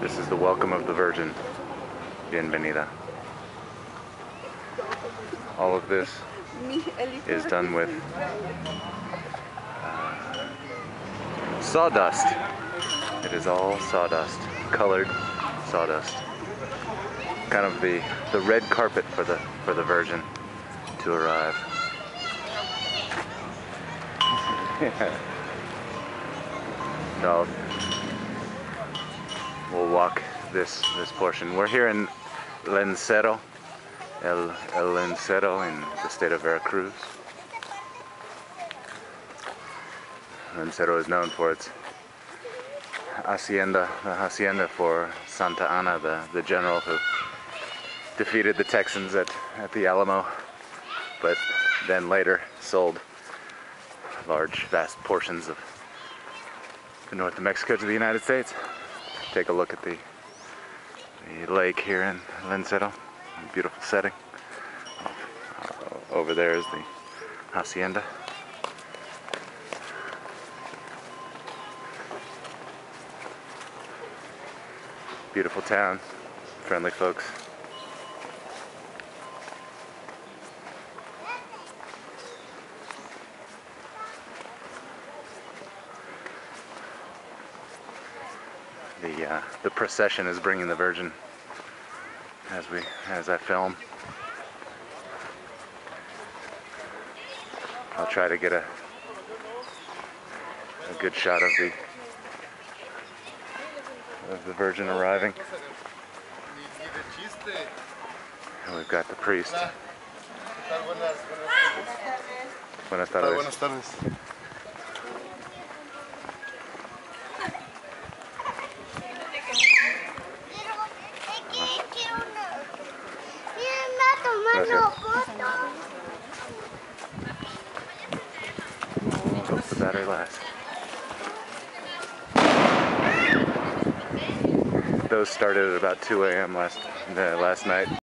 This is the welcome of the Virgin. Bienvenida. All of this is done with uh, sawdust. It is all sawdust, colored sawdust. Kind of the the red carpet for the for the Virgin to arrive. so we'll walk this this portion. We're here in Lencero, El, El Lencero in the state of Veracruz. Lencero is known for its hacienda, the hacienda for Santa Anna, the, the general who defeated the Texans at, at the Alamo, but then later sold large, vast portions of the north of Mexico to the United States. Take a look at the, the lake here in Lencero, beautiful setting. Over there is the hacienda. Beautiful town, friendly folks. The uh, the procession is bringing the Virgin as we as I film. I'll try to get a a good shot of the of the Virgin arriving. And we've got the priest. Buenas tardes. Buenas tardes. The battery lasts. Those started at about 2 a.m. last uh, last night.